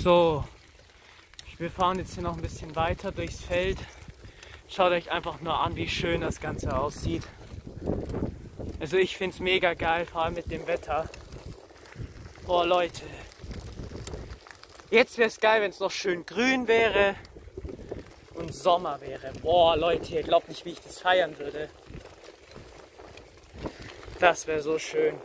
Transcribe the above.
So, wir fahren jetzt hier noch ein bisschen weiter durchs Feld. Schaut euch einfach nur an, wie schön das Ganze aussieht. Also ich finde es mega geil, vor allem mit dem Wetter. Boah Leute. Jetzt wäre es geil, wenn es noch schön grün wäre und Sommer wäre. Boah Leute, ihr glaubt nicht, wie ich das feiern würde. Das wäre so schön.